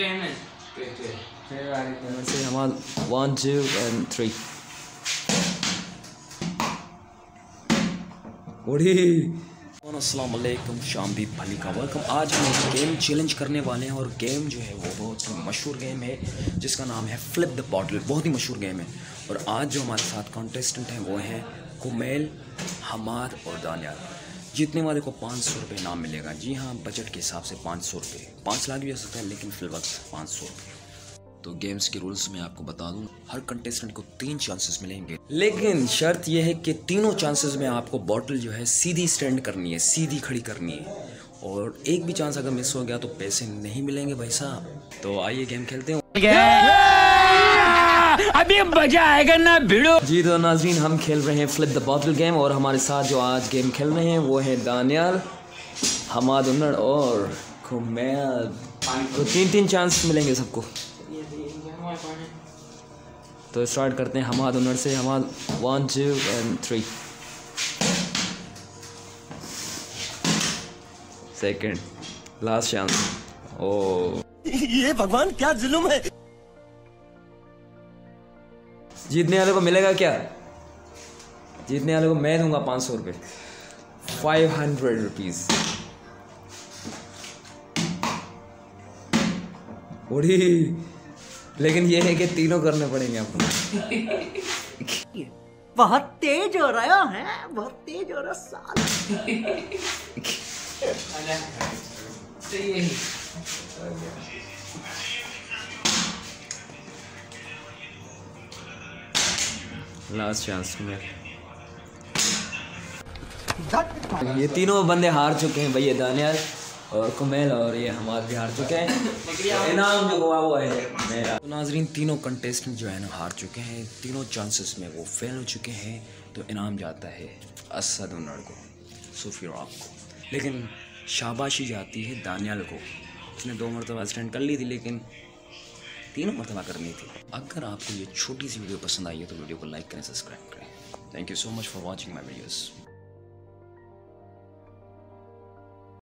उड़ी अस्सलाम वालेकुम भली का वेलकम आज हम एक गेम चैलेंज करने वाले हैं और गेम जो है वो बहुत ही मशहूर गेम है, जिसका नाम है फ्लिप द बॉटल बहुत ही मशहूर गेम है। और आज जो हमारे साथ कॉन्टेस्टेंट हैं वो हैं कुमेल, हमाद और दानियाल। जीतने वाले को पाँच सौ रुपये इनाम मिलेगा। जी हाँ बजट के हिसाब से पाँच सौ रुपये। पाँच लाख भी हो सकता है, लेकिन फिल वक्त पाँच सौ रुपये। तो गेम्स के रूल्स में आपको बता दूँ, हर कंटेस्टेंट को तीन चांसेस मिलेंगे। लेकिन शर्त यह है कि तीनों चांसेस में आपको बॉटल जो है सीधी स्टैंड करनी है, सीधी खड़ी करनी है। और एक भी चांस अगर मिस हो गया तो पैसे नहीं मिलेंगे भाई साहब। तो आइए गेम खेलते हैं। अभी मज़ा आएगा ना भिड़ो। जी तो नाजरीन हम खेल रहे हैं फ्लिप द बॉटल गेम और हमारे साथ जो आज गेम खेल रहे हैं वो है दानियाल हमाद उन्नर और खुमैल तो तीन तीन चांस मिलेंगे सबको। तो स्टार्ट करते हैं हमाद उन्नड़ से। Hammad one two and three second last chance ओ ये भगवान क्या जुल्म है? जीतने वाले को मिलेगा क्या? जीतने वाले को मैं दूँगा पाँच सौ रुपये फाइव हंड्रेड रुपीज़ उड़ी लेकिन ये है कि तीनों करने पड़ेंगे आपको। बहुत तेज हो रहा है बहुत तेज हो रहा साल। लास्ट चांस में ये तीनों बंदे हार चुके हैं भैया दानियाल और कुमेल और ये हमारे भी हार चुके हैं। इनाम जो हुआ वो है मेरा। तो नाजरीन, तीनों कंटेस्टेंट जो है ना हार चुके हैं। तीनों चांसेस में वो फेल हो चुके हैं। तो इनाम जाता है असद उन्नड़ को, सूफी रॉक को। लेकिन शाबाशी जाती है दानियाल को। उसने दो मरतबा स्टैंड कर ली थी, लेकिन तीनों मरतबा करनी थी। अगर आपको ये छोटी सी वीडियो पसंद आई है तो वीडियो को लाइक करें, सब्सक्राइब करें। Thank you so much for watching my videos